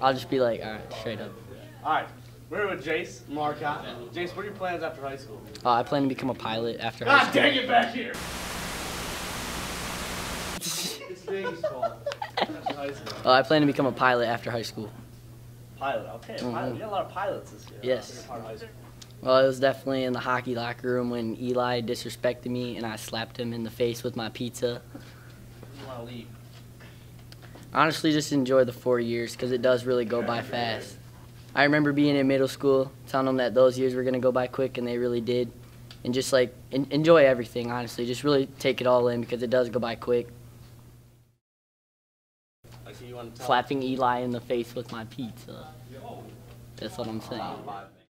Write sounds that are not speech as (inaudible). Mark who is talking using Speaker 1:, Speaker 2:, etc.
Speaker 1: I'll just be like, all right, straight up.
Speaker 2: All right. We're with Jase Marcotte. Jase, what are your plans after high school?
Speaker 1: Uh, I plan to become a pilot after high school.
Speaker 2: God dang it back here! (laughs) it's Dave's fault. After high school.
Speaker 1: Uh, I plan to become a pilot after high school.
Speaker 2: Pilot. Okay, a pilot. You got a lot of pilots this year.
Speaker 1: Yes.
Speaker 2: You're part of high school.
Speaker 1: Well, it was definitely in the hockey locker room when Eli disrespected me and I slapped him in the face with my pizza.
Speaker 2: You want to leave?
Speaker 1: Honestly, just enjoy the four years because it does really go by fast. I remember being in middle school, telling them that those years were going to go by quick, and they really did. And just like en- enjoy everything, honestly. Just really take it all in because it does go by quick.
Speaker 2: Like, you want to tell
Speaker 1: Slapping Eli in the face with my pizza. That's what I'm saying.